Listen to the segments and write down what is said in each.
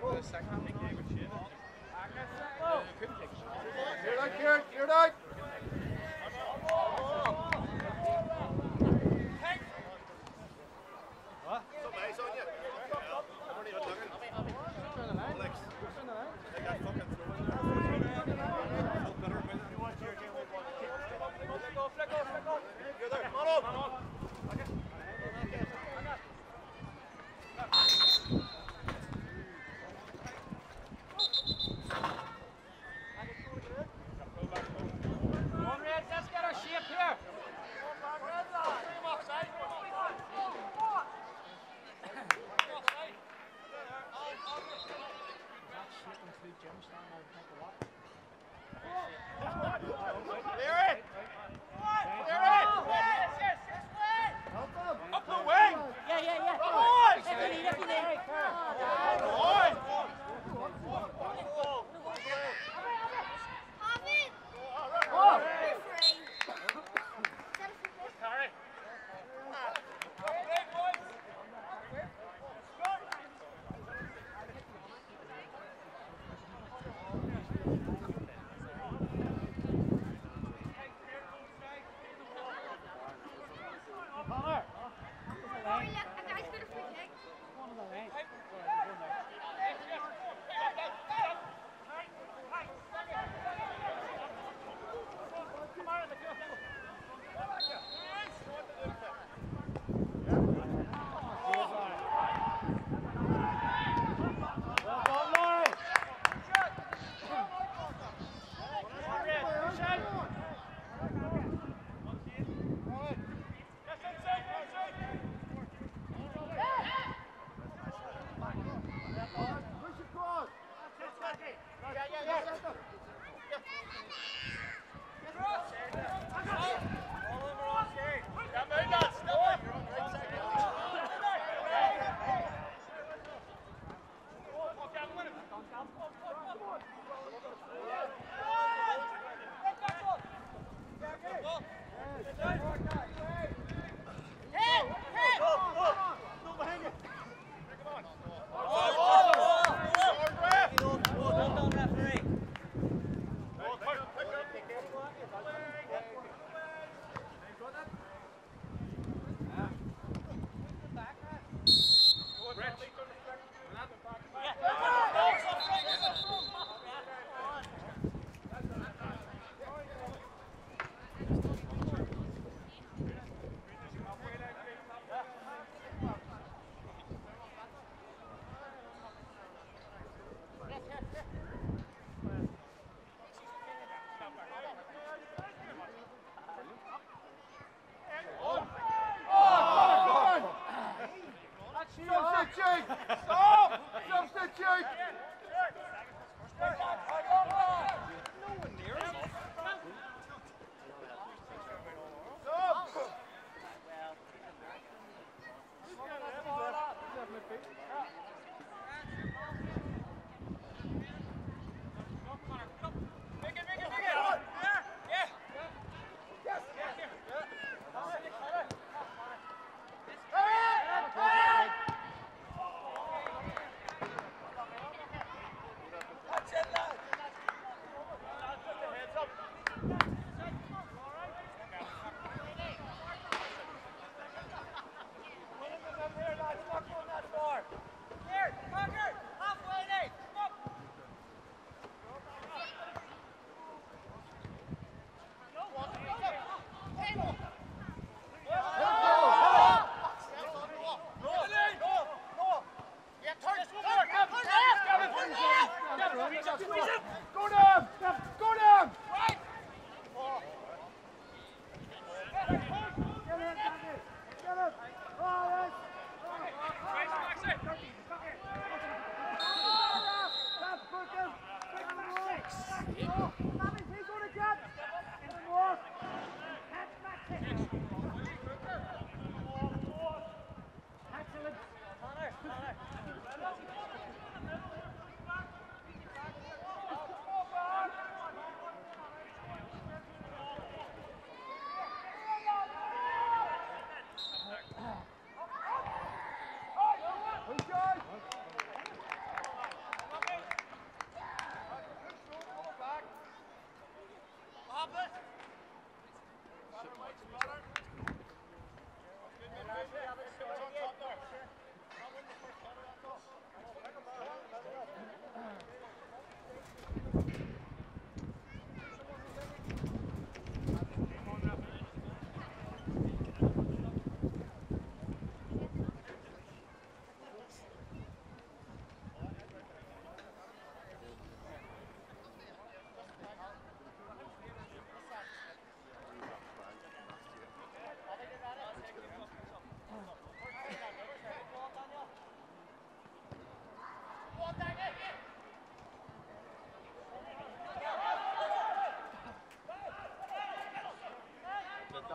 the second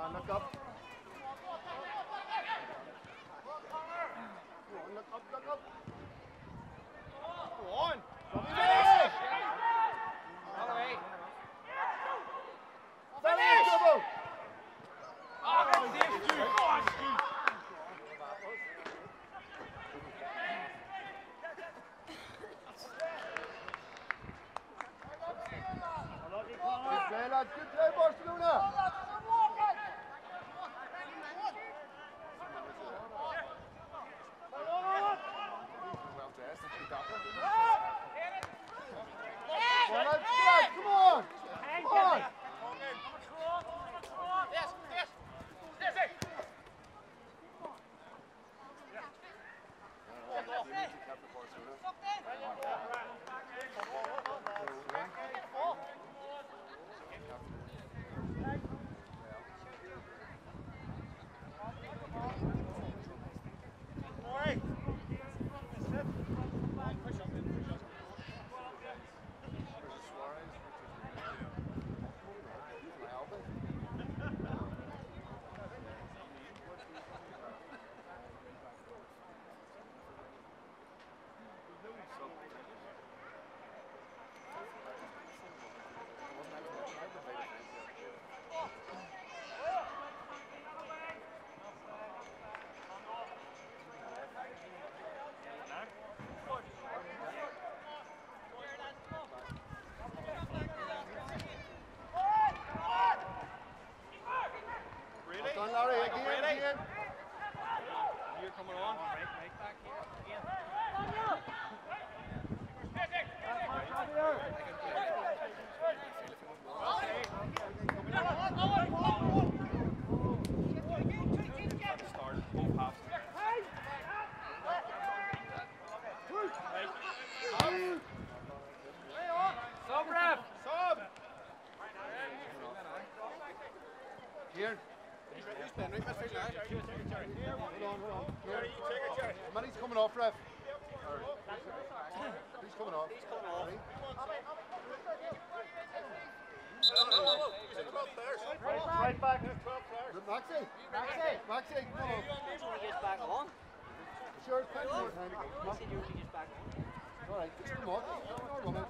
Saan look up. Go on, look up, look up. Go on. Money's coming off, ref. He's coming off. He's coming off. Right back. Maxi. Maxi. Maxi. Come on. Just back on. Sure, it's plenty more time. I said you were just back on. All right, just come on. No, Robert.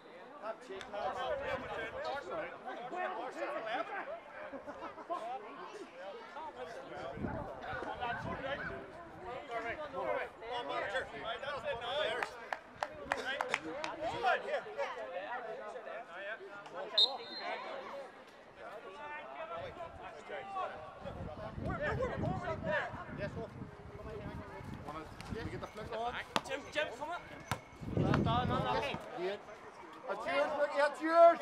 Jim, Jim, come up. Yes, That's yours, Ricky, that's yours.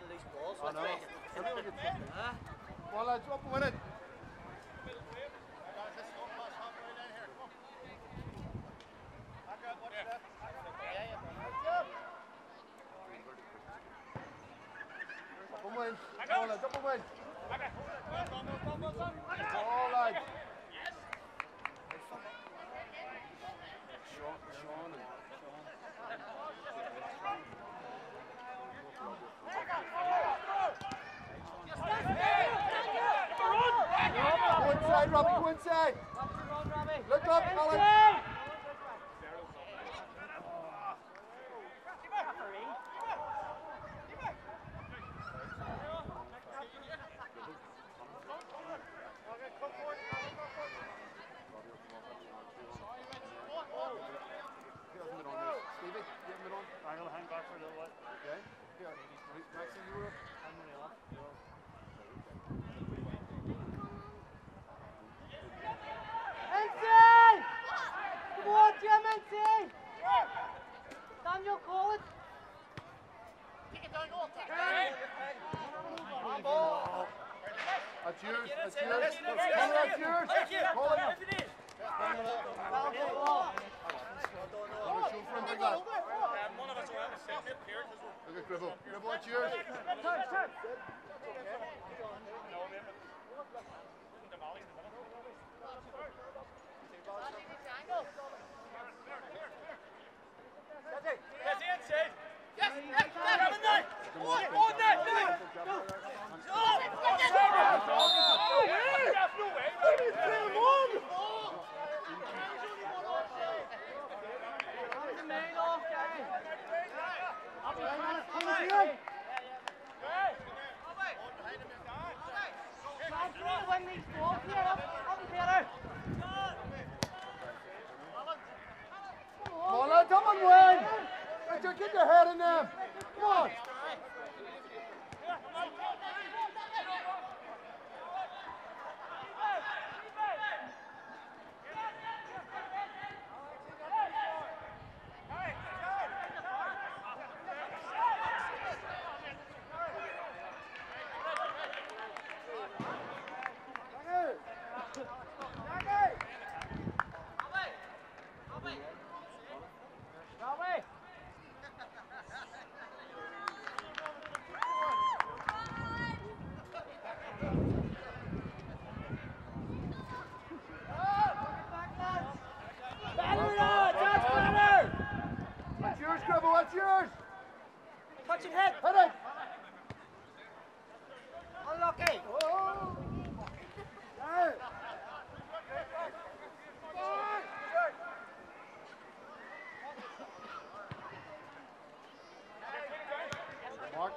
Luis Pozo. Ah, no. Bola, chupa, mano.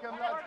Come on.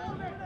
Hold it!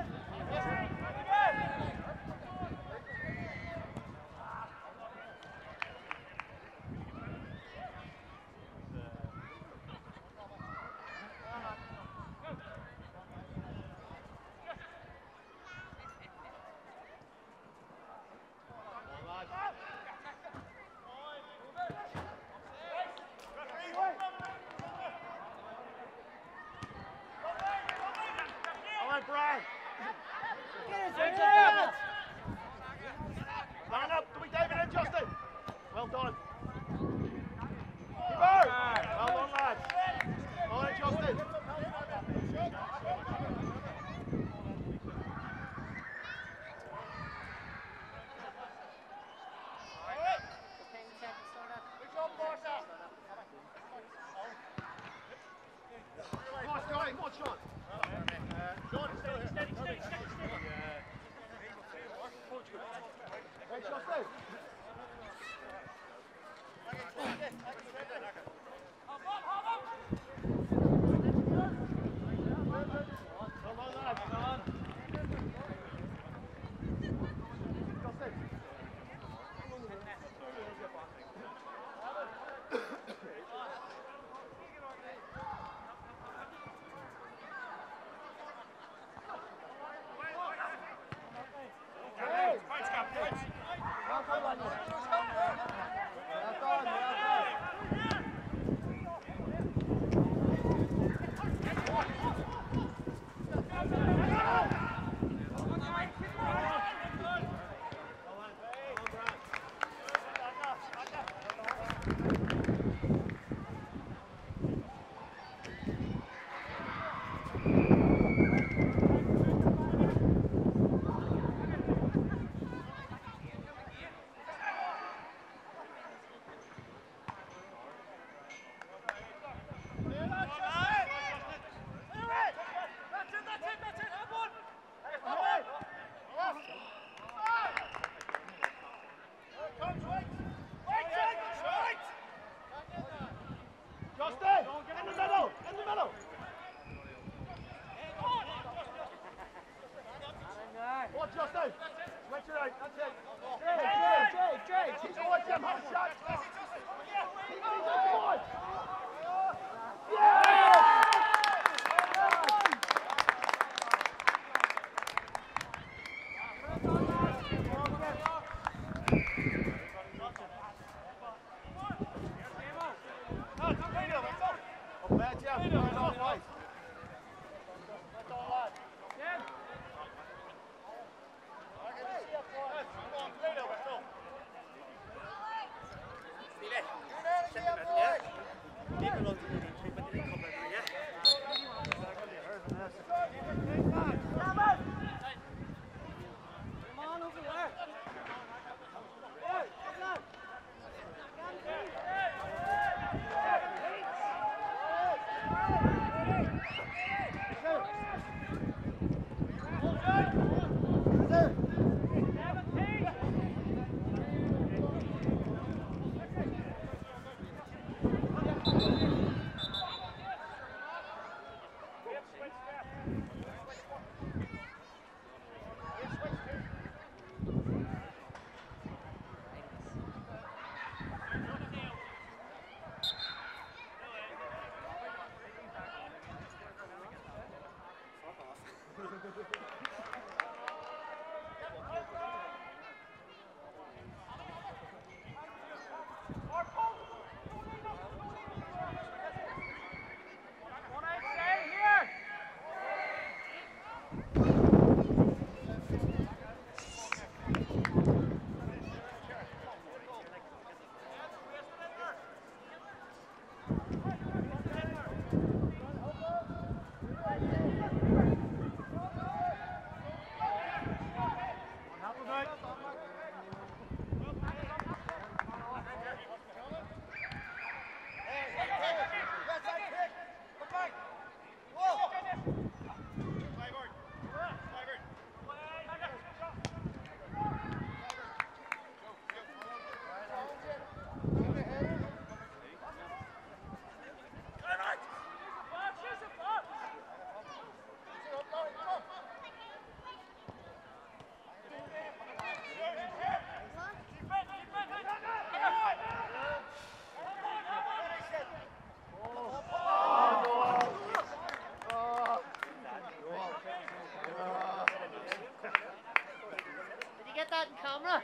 that in camera.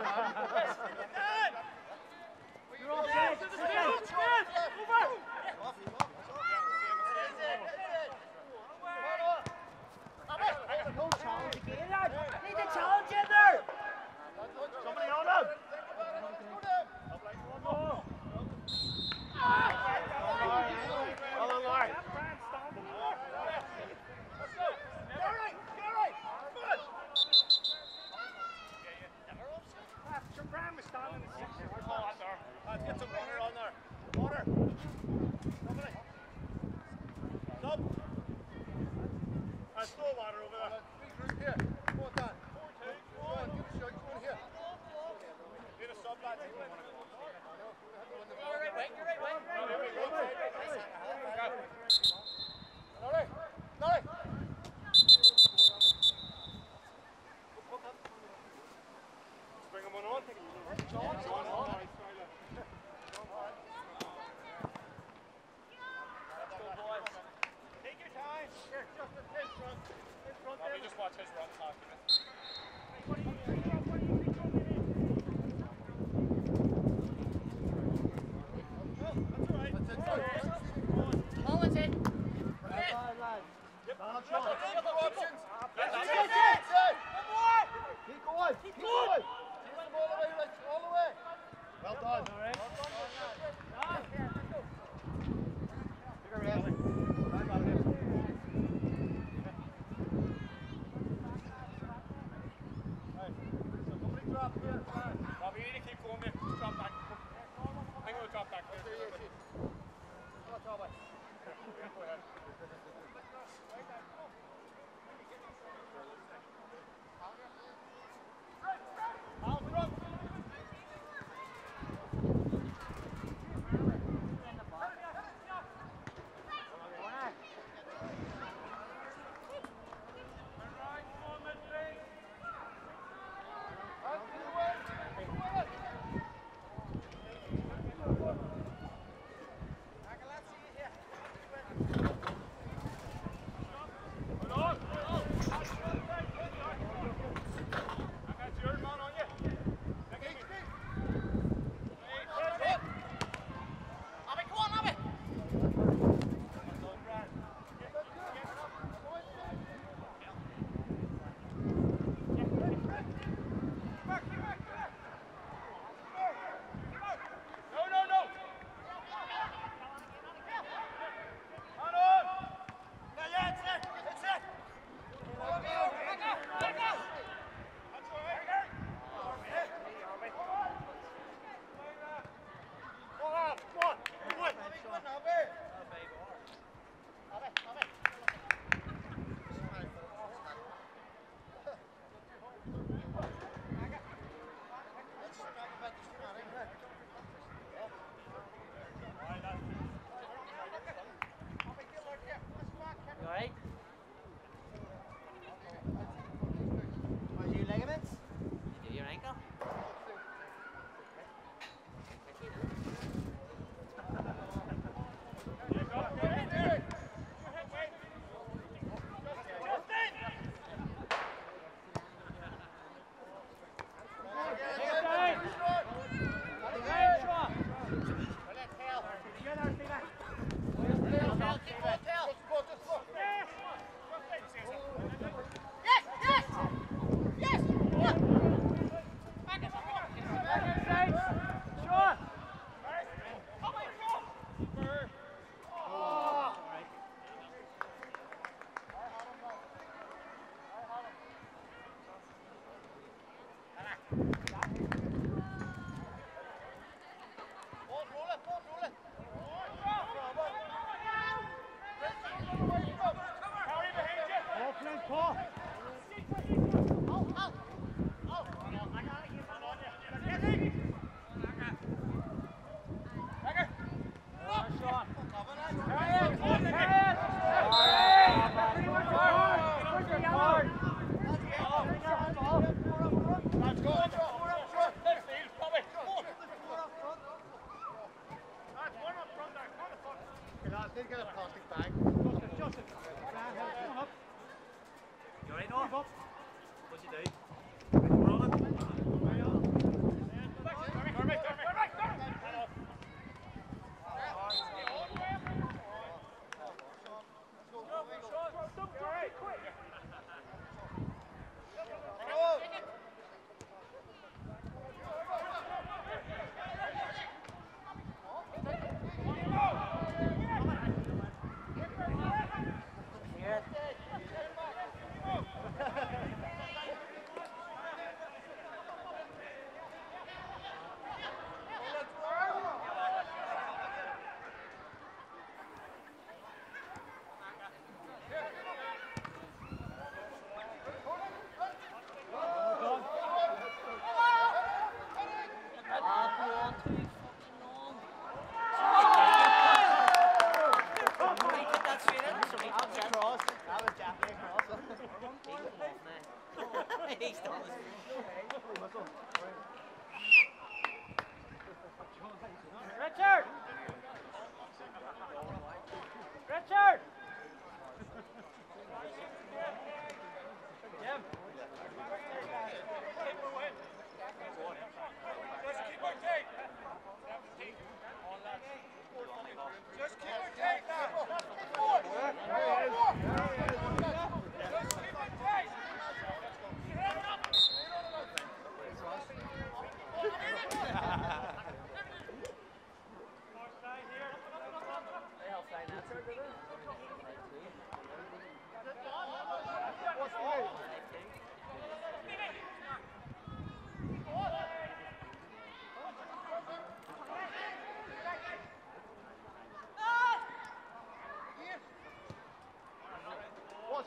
Shaw. 好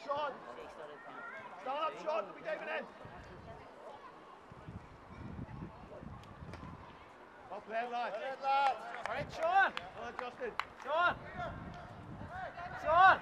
Sean. Stand up, Sean. We'll be diving in. Well played, lad. Well played, lad. All right, Sean. Well, Justin. Sean. Sean.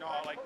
No, like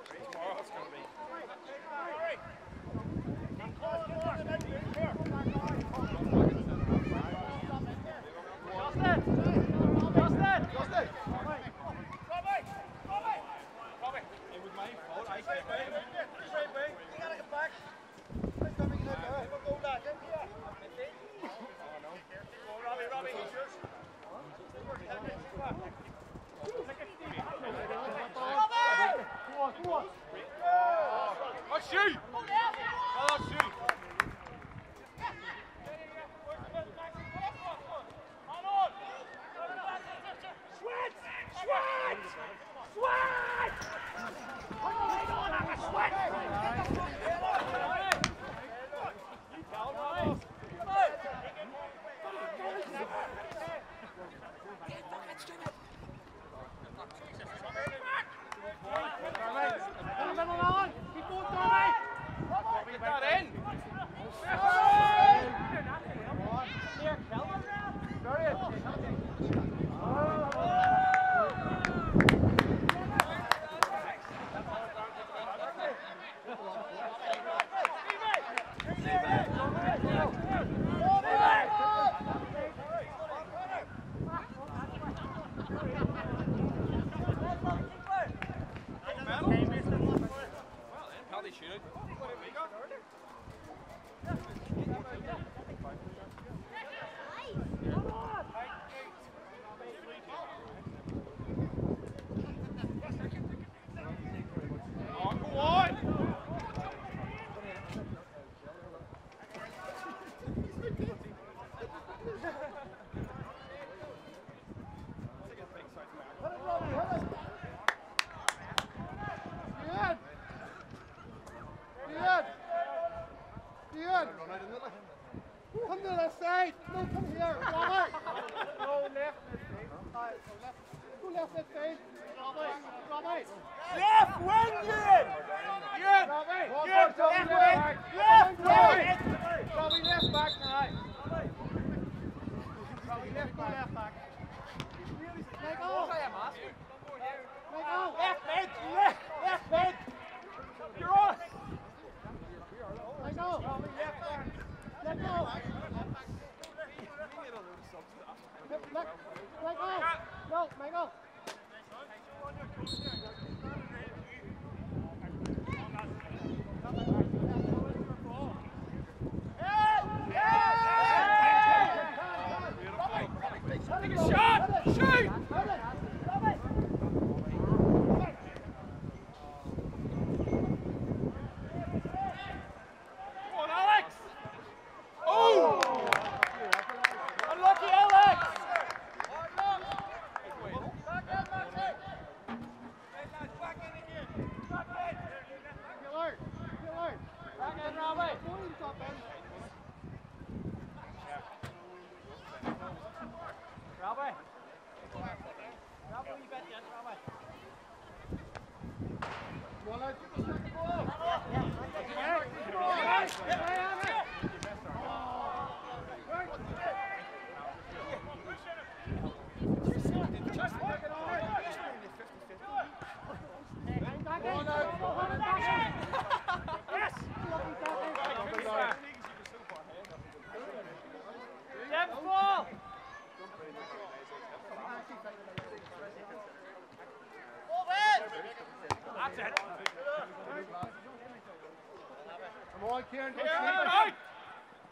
Come on, Kieran. Kieran, sleep. out.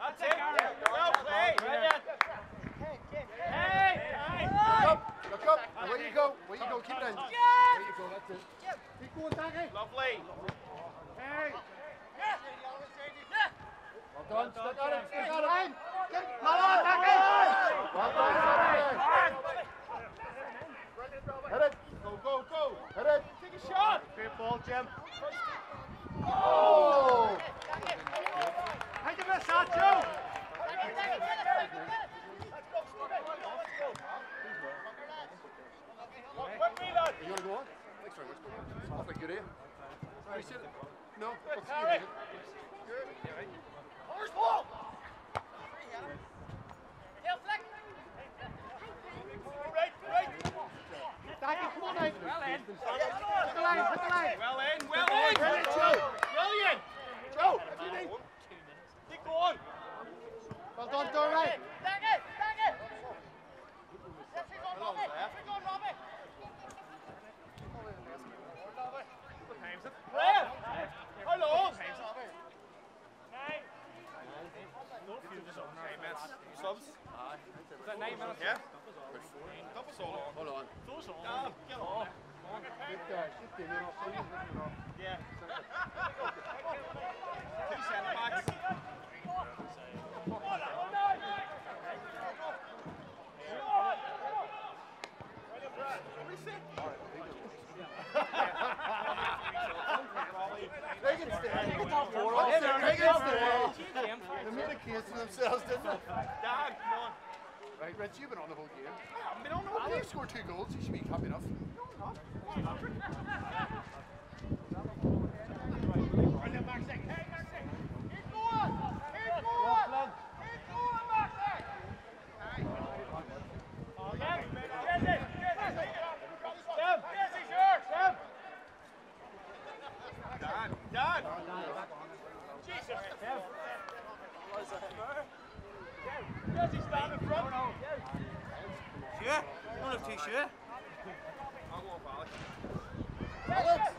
That's it. Well played. Brilliant. Look up. Look up. Away you go. Away you go. Keep it in. There you go. That's it. Keep going, Daggy. Lovely. Hey. Go, go, go. Hit it. Take a shot. Great ball, Jim. Oh! Take a miss, Sancho! Quick reload. You want to go on? Thanks very much. Off like good, eh? Appreciate it. No? What's the Harry. Horse ball! Right, right. Daggy, come on, mate. Well in. Hit the line, hit the line. Well in, well in. Hit it, Joe. Brilliant. Joe, if you need. Keep going. Well done, Dory. Red. How long? Nine minutes. Subs? Is that nine minutes? Yeah. Double so long. Hold on. Damn, get on. Good, uh, good game, you're not you're not. Yeah. Two centre backs. They can stay. They can top four. They can stay. They made a case for themselves, didn't they? Dad, come on. Right, Rich, you've been on the whole game. I haven't been on the Well, you've scored two goals. You should be happy enough. Dad, Sure. Don't have too sure. I'll go up, Alex. Alex!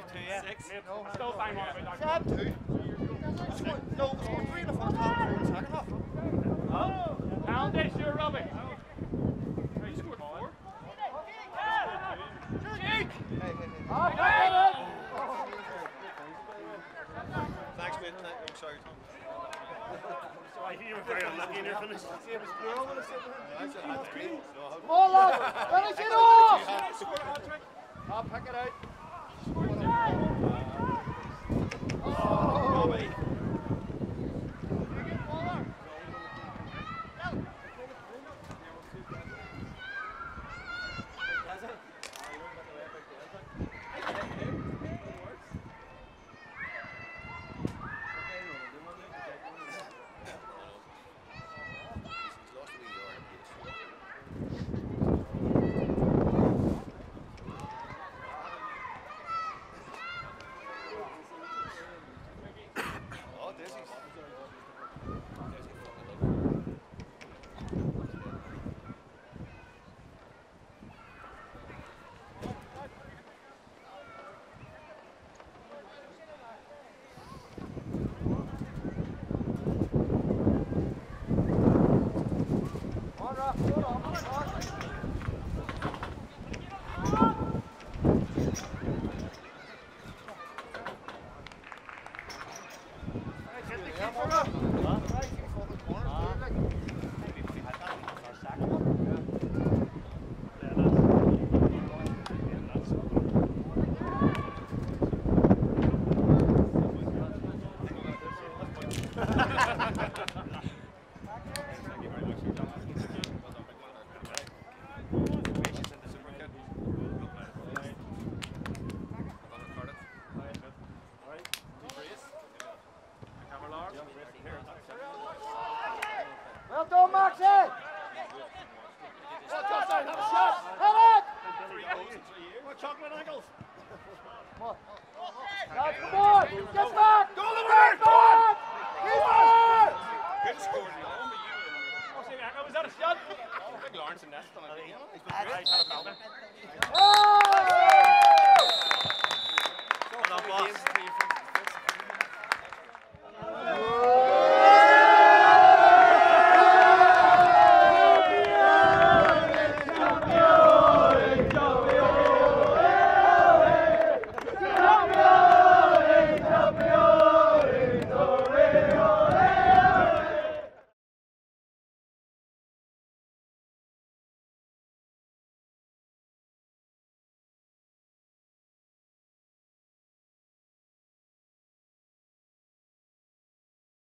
five two, yeah. Six. No, still bang on about that. Two. No, three in the four in the second you're rubbish. You scored four. Jake. Hey, hey, hey. Thanks, mate. I'm sorry, Tom. I hear you were very unlucky in your finish. Come on! Finish it off! I'll pick it out.